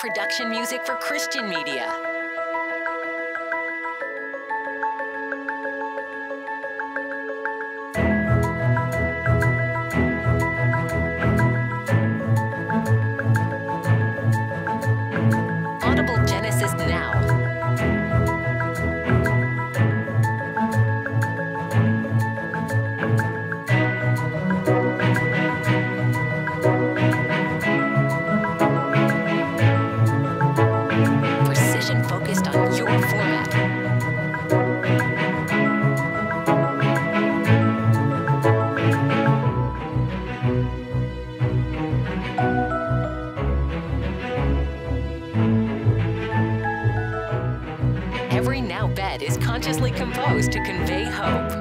production music for Christian media. every now bet is consciously composed to convey hope.